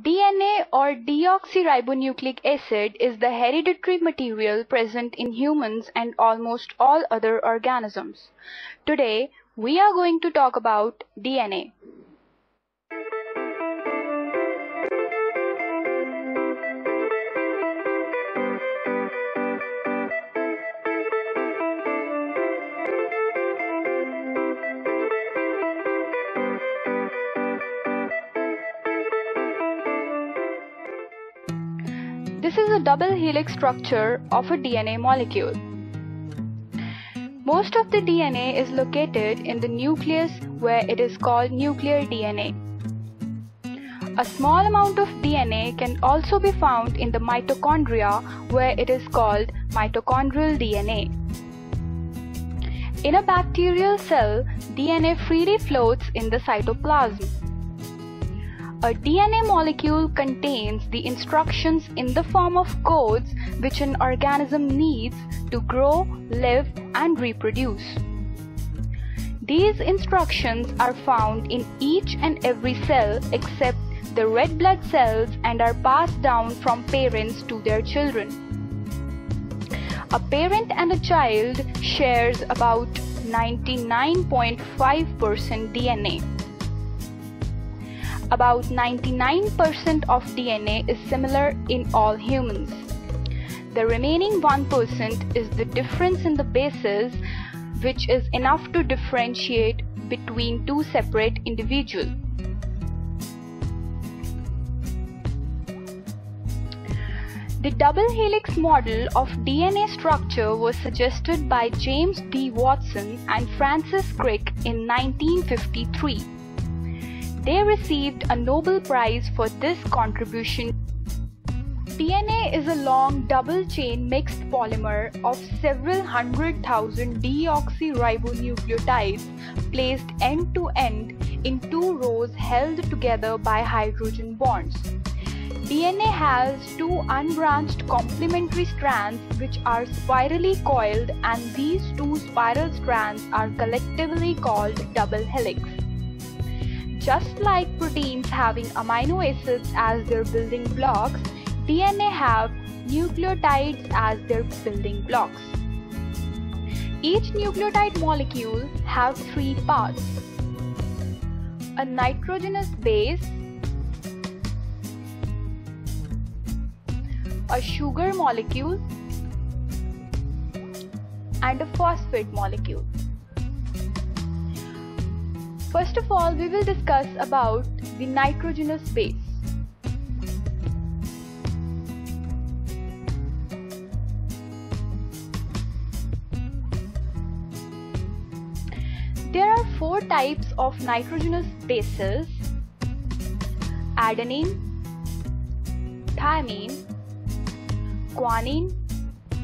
DNA or deoxyribonucleic acid is the hereditary material present in humans and almost all other organisms. Today, we are going to talk about DNA. This is a double helix structure of a DNA molecule. Most of the DNA is located in the nucleus where it is called nuclear DNA. A small amount of DNA can also be found in the mitochondria where it is called mitochondrial DNA. In a bacterial cell, DNA freely floats in the cytoplasm. A DNA molecule contains the instructions in the form of codes which an organism needs to grow, live, and reproduce. These instructions are found in each and every cell except the red blood cells and are passed down from parents to their children. A parent and a child shares about 99.5% DNA. About 99% of DNA is similar in all humans. The remaining 1% is the difference in the bases which is enough to differentiate between two separate individuals. The double helix model of DNA structure was suggested by James D. Watson and Francis Crick in 1953. They received a Nobel Prize for this contribution. DNA is a long double-chain mixed polymer of several hundred thousand deoxyribonucleotides placed end-to-end in two rows held together by hydrogen bonds. DNA has two unbranched complementary strands which are spirally coiled and these two spiral strands are collectively called double helix. Just like proteins having amino acids as their building blocks, DNA have nucleotides as their building blocks. Each nucleotide molecule has three parts. A nitrogenous base, a sugar molecule, and a phosphate molecule. First of all, we will discuss about the nitrogenous base. There are four types of nitrogenous bases adenine, thymine, guanine,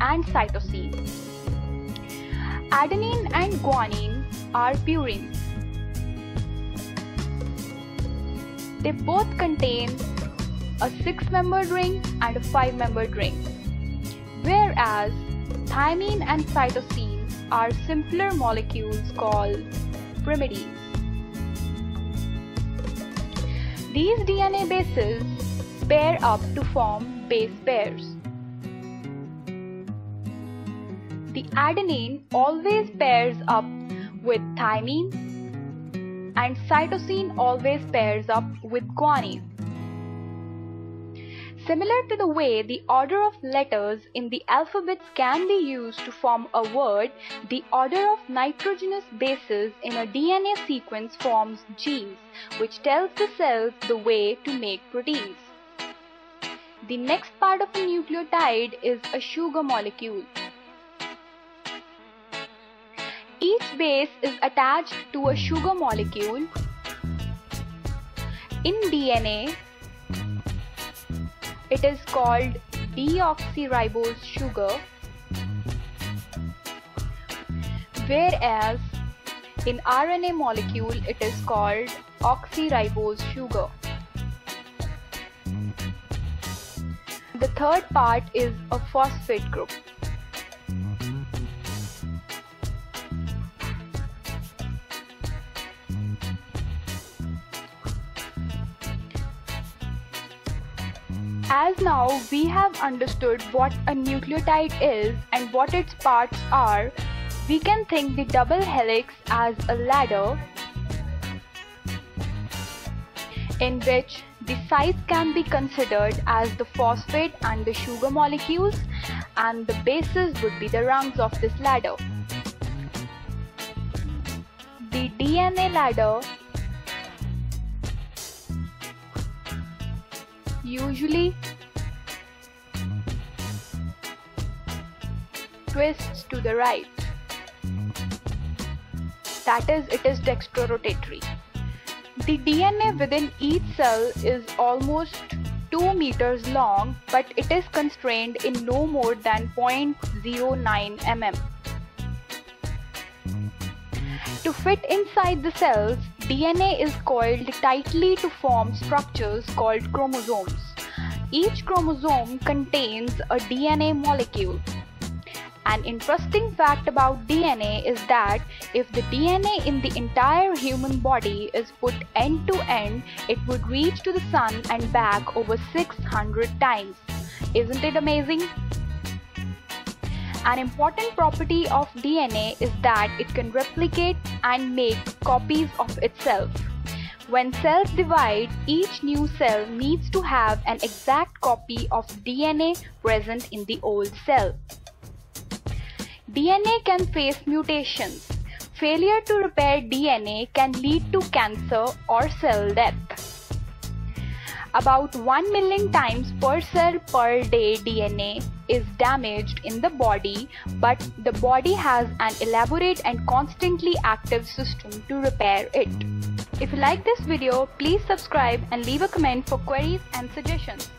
and cytosine. Adenine and guanine are purines. They both contain a 6-membered ring and a 5-membered ring, whereas thymine and cytosine are simpler molecules called pyrimidines. These DNA bases pair up to form base pairs. The adenine always pairs up with thymine and cytosine always pairs up with guanine. Similar to the way the order of letters in the alphabets can be used to form a word, the order of nitrogenous bases in a DNA sequence forms genes, which tells the cells the way to make proteins. The next part of a nucleotide is a sugar molecule. Each base is attached to a sugar molecule. In DNA, it is called deoxyribose sugar, whereas in RNA molecule it is called oxyribose sugar. The third part is a phosphate group. As now we have understood what a nucleotide is and what its parts are, we can think the double helix as a ladder in which the sides can be considered as the phosphate and the sugar molecules and the bases would be the rungs of this ladder. The DNA ladder usually twists to the right. That is, it is dextrorotatory. The DNA within each cell is almost 2 meters long, but it is constrained in no more than 0.09 mm. To fit inside the cells, DNA is coiled tightly to form structures called chromosomes. Each chromosome contains a DNA molecule. An interesting fact about DNA is that if the DNA in the entire human body is put end to end, it would reach to the sun and back over 600 times. Isn't it amazing? An important property of DNA is that it can replicate and make copies of itself. When cells divide, each new cell needs to have an exact copy of DNA present in the old cell. DNA can face mutations. Failure to repair DNA can lead to cancer or cell death. About 1 million times per cell per day DNA is damaged in the body, but the body has an elaborate and constantly active system to repair it. If you like this video, please subscribe and leave a comment for queries and suggestions.